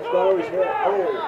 That's why I always hit. Oh.